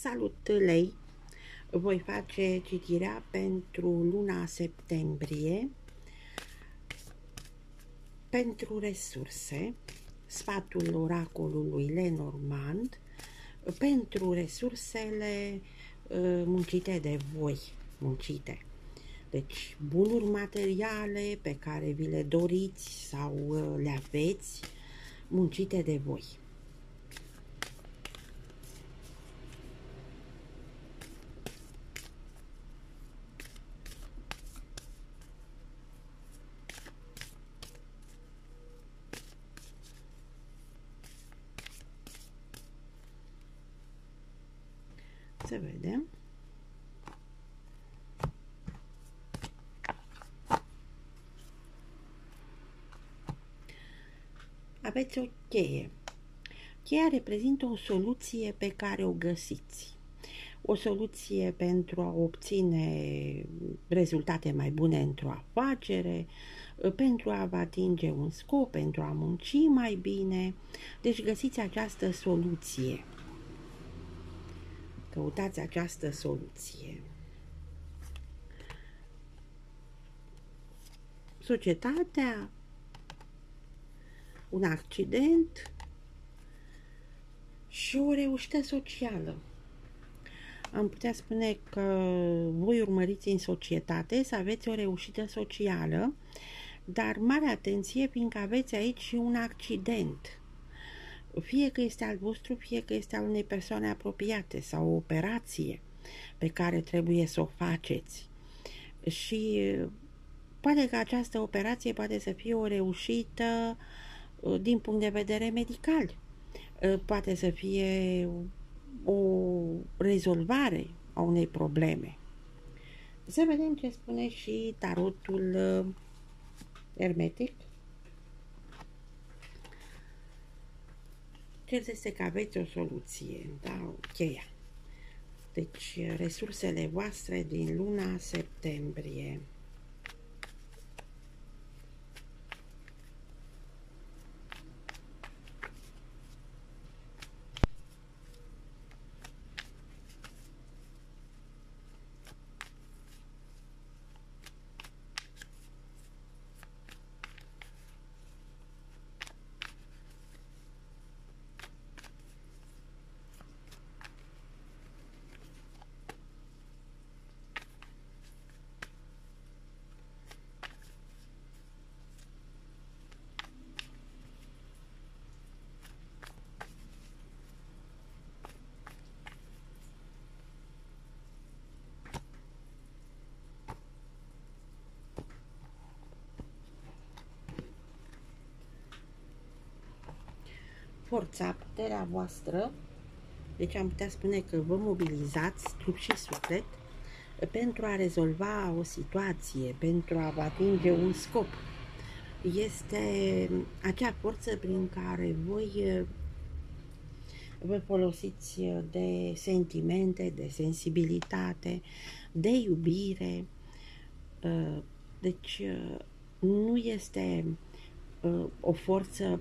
Salut lei! Voi face citirea pentru luna septembrie pentru resurse, sfatul oracolului Lenormand, pentru resursele uh, muncite de voi, muncite. Deci, bunuri materiale pe care vi le doriți sau uh, le aveți, muncite de voi. Să vedem. Aveți o cheie. Cheia reprezintă o soluție pe care o găsiți. O soluție pentru a obține rezultate mai bune într-o afacere, pentru a vă atinge un scop, pentru a munci mai bine. Deci găsiți această soluție. Căutați această soluție. Societatea, un accident și o reușită socială. Am putea spune că voi urmăriți în societate să aveți o reușită socială, dar mare atenție fiindcă aveți aici un accident fie că este al vostru, fie că este al unei persoane apropiate sau o operație pe care trebuie să o faceți. Și poate că această operație poate să fie o reușită uh, din punct de vedere medical. Uh, poate să fie o rezolvare a unei probleme. Să vedem ce spune și tarotul uh, hermetic. Cert este că aveți o soluție, da, cheia. Deci, resursele voastre din luna septembrie. Forța, puterea voastră, deci am putea spune că vă mobilizați trup și suflet pentru a rezolva o situație, pentru a vă atinge un scop. Este acea forță prin care voi vă folosiți de sentimente, de sensibilitate, de iubire. Deci nu este o forță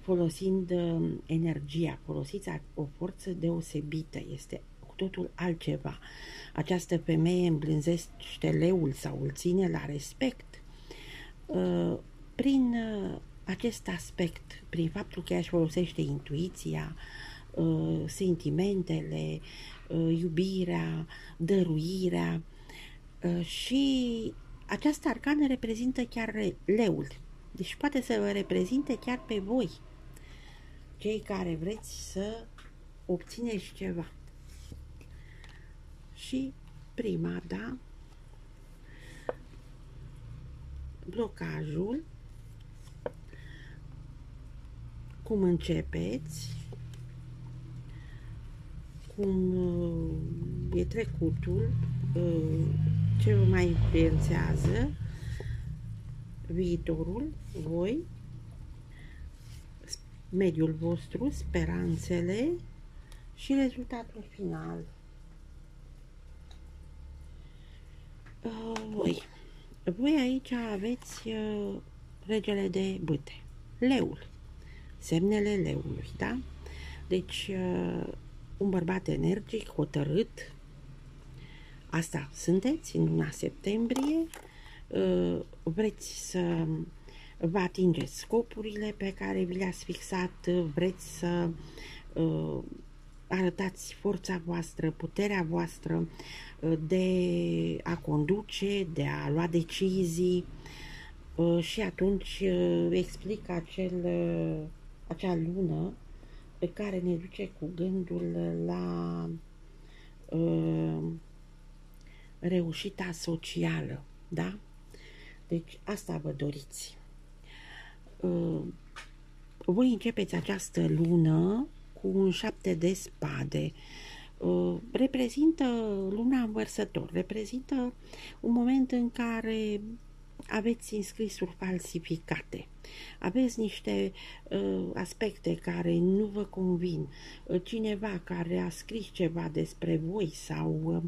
folosind uh, energia, folosiți o forță deosebită, este cu totul altceva. Această femeie îmblânzește leul sau îl ține la respect uh, prin uh, acest aspect, prin faptul că ea își folosește intuiția, sentimentele, iubirea, dăruirea și această arcană reprezintă chiar leul, deci poate să vă reprezinte chiar pe voi, cei care vreți să obțineți ceva. Și prima, da, blocajul, cum începeți, cum uh, e trecutul, uh, ce vă mai influențează, viitorul, voi, mediul vostru, speranțele și rezultatul final. Uh, voi. Voi aici aveți uh, regele de bâte, leul, semnele leului, da? Deci, uh, un bărbat energic, hotărât. Asta sunteți în luna septembrie. Uh, vreți să vă atingeți scopurile pe care vi le-ați fixat, vreți să uh, arătați forța voastră, puterea voastră uh, de a conduce, de a lua decizii uh, și atunci uh, explic acel, acea lună pe care ne duce cu gândul la reușita socială, da? Deci asta vă doriți. Voi începeți această lună cu un șapte de spade. Uh, reprezintă luna învărsător, reprezintă un moment în care aveți înscrisuri falsificate, aveți niște uh, aspecte care nu vă convin, uh, cineva care a scris ceva despre voi sau uh,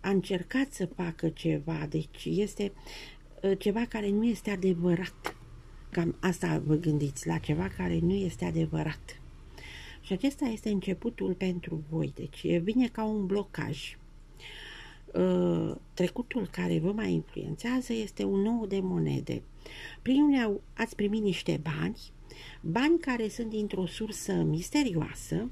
a încercat să facă ceva, deci este uh, ceva care nu este adevărat. Cam asta vă gândiți, la ceva care nu este adevărat. Și acesta este începutul pentru voi. Deci vine ca un blocaj. Uh, trecutul care vă mai influențează este un nou de monede. Prin unde ați primit niște bani, bani care sunt dintr-o sursă misterioasă,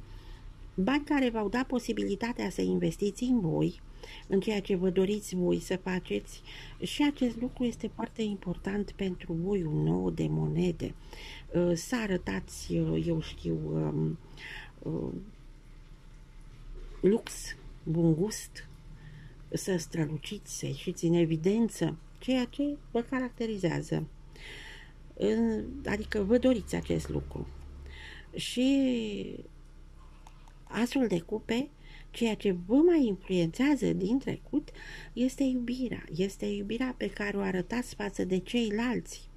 bani care v-au dat posibilitatea să investiți în voi, în ceea ce vă doriți voi să faceți și acest lucru este foarte important pentru voi, un nou de monede. Uh, să arătați, uh, eu știu, um, uh, lux, bun gust, să străluciți, să ieșiți în evidență, ceea ce vă caracterizează. Adică vă doriți acest lucru. Și asul de cupe Ceea ce vă mai influențează din trecut este iubirea. Este iubirea pe care o arătați față de ceilalți,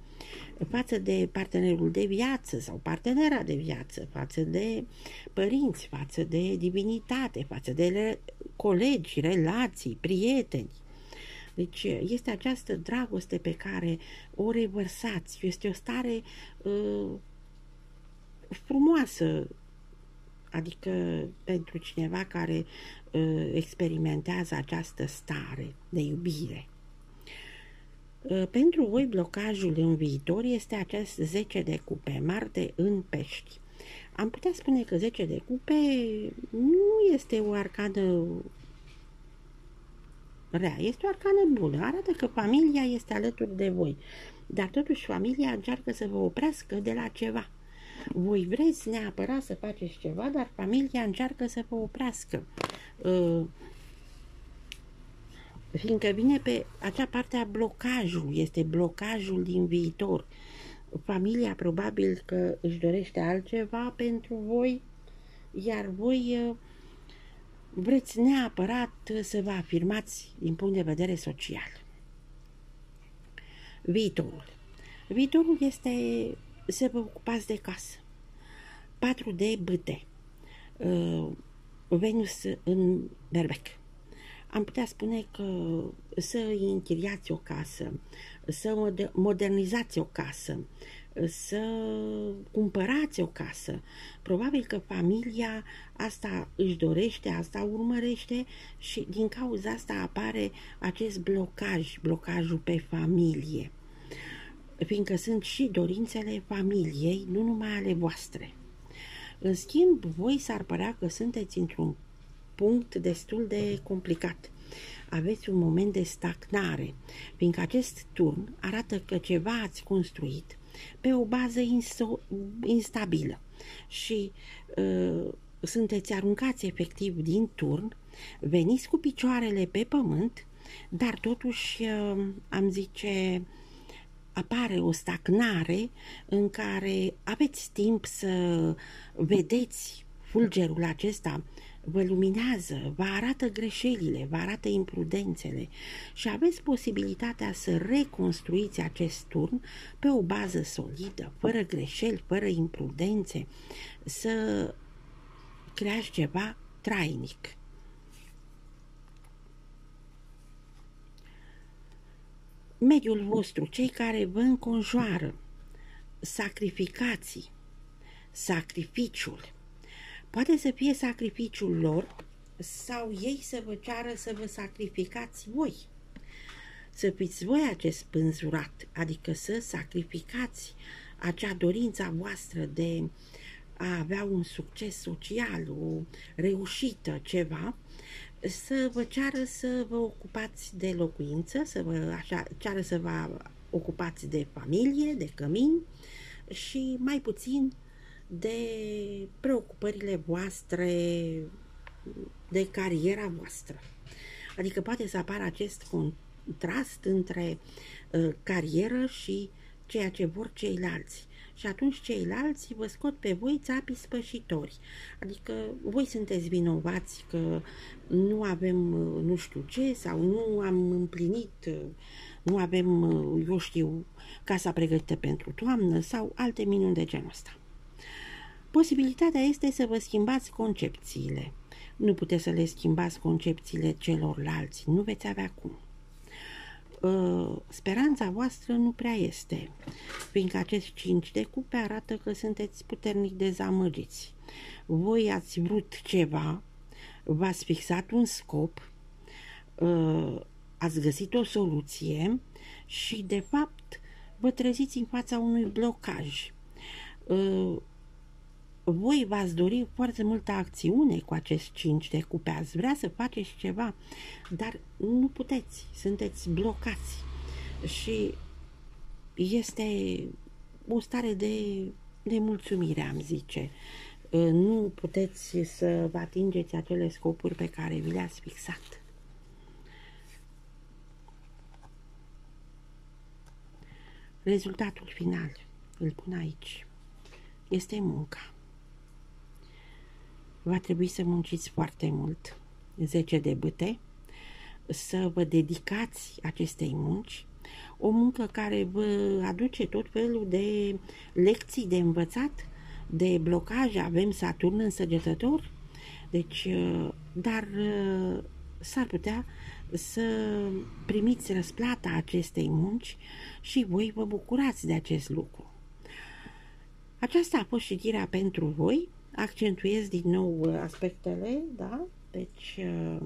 față de partenerul de viață sau partenera de viață, față de părinți, față de divinitate, față de colegi, relații, prieteni. Deci este această dragoste pe care o revărsați, este o stare uh, frumoasă adică pentru cineva care uh, experimentează această stare de iubire. Uh, pentru voi blocajul în viitor este acest 10 de cupe, Marte în pești. Am putea spune că 10 de cupe nu este o arcană rea, este o arcană bună, arată că familia este alături de voi, dar totuși familia încearcă să vă oprească de la ceva – voi vreți neapărat să faceți ceva, dar familia încearcă să vă oprească. Uh, fiindcă vine pe acea parte a blocajului, este blocajul din viitor. Familia probabil că își dorește altceva pentru voi, iar voi uh, vreți neapărat să vă afirmați din punct de vedere social. Viitorul. Viitorul este să vă ocupați de casă. 4 de bâte. Uh, Venus în berbec. Am putea spune că să închiriați o casă, să modernizați o casă, să cumpărați o casă. Probabil că familia asta își dorește, asta urmărește și din cauza asta apare acest blocaj, blocajul pe familie fiindcă sunt și dorințele familiei, nu numai ale voastre. În schimb, voi s-ar părea că sunteți într-un punct destul de complicat. Aveți un moment de stagnare, fiindcă acest turn arată că ceva ați construit pe o bază instabilă și uh, sunteți aruncați efectiv din turn, veniți cu picioarele pe pământ, dar totuși uh, am zice apare o stagnare în care aveți timp să vedeți fulgerul acesta, vă luminează, vă arată greșelile, vă arată imprudențele și aveți posibilitatea să reconstruiți acest turn pe o bază solidă, fără greșeli, fără imprudențe, să creați ceva trainic. Mediul vostru, cei care vă înconjoară, sacrificații, sacrificiul, Poate să fie sacrificiul lor sau ei să vă ceară să vă sacrificați voi. Să fiți voi acest spânzurat, adică să sacrificați acea dorința voastră de a avea un succes social, o reușită, ceva, să vă ceară să vă ocupați de locuință, să vă așa, ceară să vă ocupați de familie, de cămin și mai puțin de preocupările voastre, de cariera voastră. Adică poate să apară acest contrast între uh, carieră și ceea ce vor ceilalți. Și atunci ceilalți vă scot pe voi țapii spășitori. Adică voi sunteți vinovați că nu avem uh, nu știu ce sau nu am împlinit, uh, nu avem, uh, eu știu, casa pregătită pentru toamnă sau alte minuni de genul ăsta. Posibilitatea este să vă schimbați concepțiile. Nu puteți să le schimbați concepțiile celorlalți, nu veți avea cum. Uh, speranța voastră nu prea este, fiindcă acest 5 de cupe arată că sunteți puternic dezamăgiți. Voi ați vrut ceva, v-ați fixat un scop, uh, ați găsit o soluție și, de fapt, vă treziți în fața unui blocaj. Uh, voi v-ați dori foarte multă acțiune cu acest 5 de cupe, ați vrea să faceți ceva, dar nu puteți, sunteți blocați și este o stare de, de mulțumire, am zice. Nu puteți să vă atingeți acele scopuri pe care vi le-ați fixat. Rezultatul final, îl pun aici, este munca va trebui să munciți foarte mult, 10 de bâte, să vă dedicați acestei munci, o muncă care vă aduce tot felul de lecții de învățat, de blocaj, avem Saturn în săgetător, deci, dar s-ar putea să primiți răsplata acestei munci și voi vă bucurați de acest lucru. Aceasta a fost citirea pentru voi accentuez din nou uh, aspectele, da? Deci uh,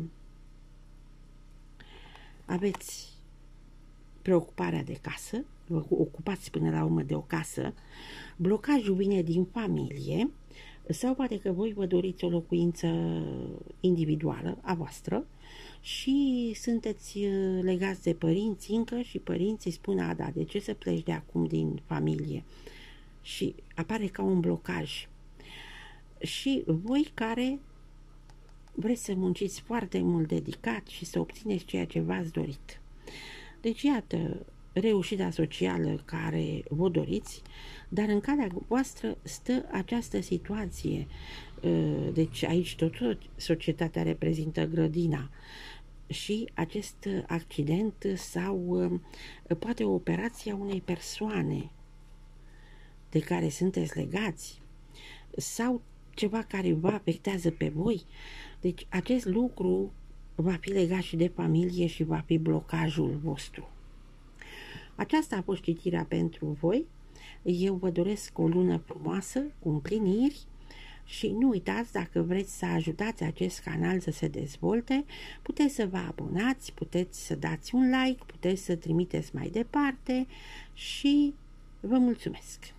aveți preocuparea de casă, vă ocupați până la urmă de o casă, blocajul vine din familie sau poate că voi vă doriți o locuință individuală a voastră și sunteți uh, legați de părinți încă și părinții spun, a, da, de ce să pleci de acum din familie? Și apare ca un blocaj și voi care vreți să munciți foarte mult dedicat și să obțineți ceea ce v-ați dorit. Deci, iată, reușita socială care vă doriți, dar în calea voastră stă această situație. Uh, deci aici tot societatea reprezintă grădina și acest accident sau uh, poate o operație a unei persoane de care sunteți legați sau ceva care vă afectează pe voi. Deci acest lucru va fi legat și de familie și va fi blocajul vostru. Aceasta a fost citirea pentru voi. Eu vă doresc o lună frumoasă, cu împliniri și nu uitați, dacă vreți să ajutați acest canal să se dezvolte, puteți să vă abonați, puteți să dați un like, puteți să trimiteți mai departe și vă mulțumesc!